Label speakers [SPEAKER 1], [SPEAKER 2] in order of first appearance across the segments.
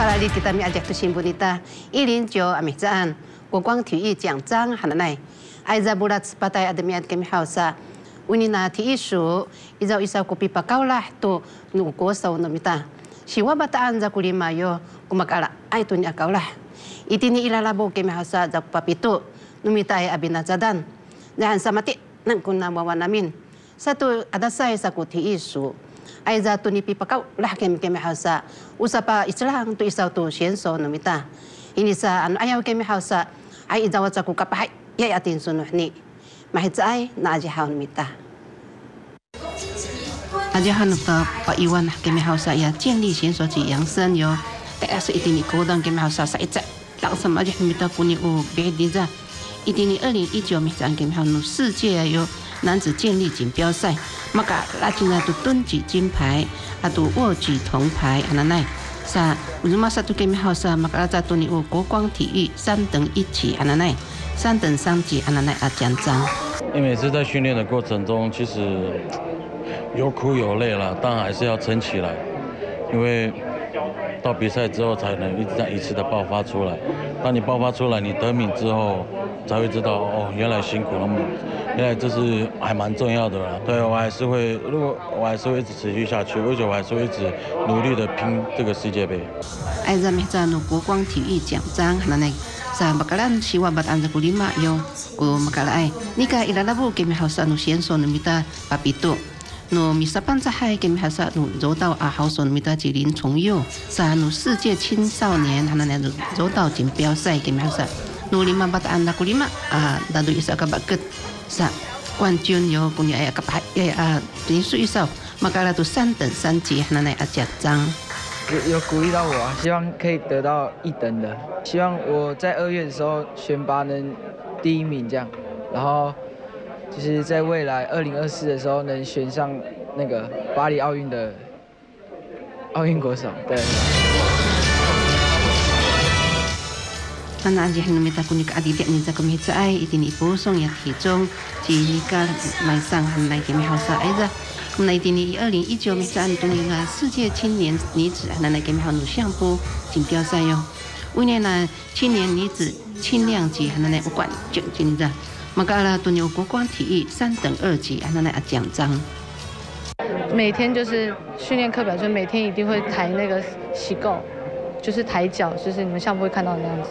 [SPEAKER 1] 巴拉里吉达米阿杰图新布尼达，一零九阿米赞，国光体育奖章哈奈，艾扎布拉斯巴代阿德米阿格米好萨，乌尼纳体育署，伊扎伊萨古比巴高拉多努国手努米达，希望巴达安扎古里马哟，古马卡拉艾图尼阿高拉，伊蒂尼伊拉拉布格米好萨扎巴比多努米达阿比纳扎丹，然后萨马蒂能古纳瓦瓦纳 min, satu ada saya sakuti isu. Aiza tu ni pipa kau lah kami kami hausa. Usapa Islam tu isau tu sienso nomita. Ini sa anu ayaw kami hausa. Ai izawa saku kapahai ya atin sunuh ni. Mahit sa ay na aja haun mita. Aja han ta pa iwan kami hausa ya 建立选手及养生哟。但是一定你高档 kami hausa sa itza. Langsam aja mita kuni u bediza. 一定二零一九米展金还有世界有男子健力锦标赛，马噶拉进来都蹲举金牌，啊都握举铜牌，啊那奈啥，乌鲁马萨都给米好啥，马噶拉在多尼有国光体育三等一级，啊那奈三等三级，啊那奈啊奖章。
[SPEAKER 2] 你每次在训练的过程中，其实有苦有累了，但还是要撑起来，因为到比赛之后才能一直在一次的爆发出来。当你爆发出来，你得名之后。才会知道哦，原来辛苦了嘛，原来这是还蛮重要的啦。对我还是会，如果我还是会一直持续下去，而且我还是会一直努力的拼这个世界杯。
[SPEAKER 1] 们国光体育奖章，呢，在兰古里马哟，兰，你看伊拉给好选手比。米班海柔道吉林重，世界青少年柔道锦标赛。No lima bataan na kulima a dadu isa ka bakit sa quan chuyên yo cũng như ai cấp hai à tính suy sao mà cả là tu san 等三级那那啊奖章。
[SPEAKER 3] 有有鼓励到我啊，希望可以得到一等的，希望我在二月的时候选拔能第一名这样，然后就是在未来二零二四的时候能选上那个巴黎奥运的奥运国手，对。
[SPEAKER 1] 咱阿姐喺咪在过个阿弟爹，你在过咪最爱一点哩补送也体重，第二个买上还买点咪好耍哎着。我一二零一九年在冬个世界青年女子，咱来给咪好努相波锦标赛哟。为了呢青年女子轻量级，咱来我冠军金子。马阿拉都国光体育三等二级，咱来拿奖章。
[SPEAKER 4] 每天就是训练课表，就每天一定会抬那个膝盖，就是抬脚，就是你们项目会看到那样子。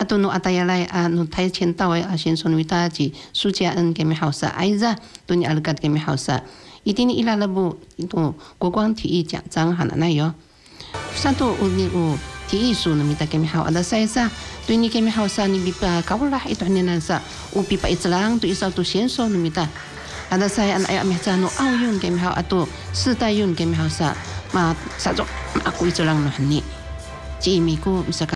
[SPEAKER 1] atau no atayalai a no tai chen tawai a 选手 no midaji 苏家恩 kemi hao sa aiza tu ni algat kemi hao sa itini ilalabu itu 国光体育奖章好了那有 satu uni u 体育署 no mita kemi hao ada saya sa tu ini kemi hao sa ni bipa kaulah itu hanya nasa u pipa itlang tu isa tu 选手 no mita ada saya an ayam mehta no au yun kemi hao atau 四代 yun kemi hao sa ma sa aku itlang no hani ji mi ku misaka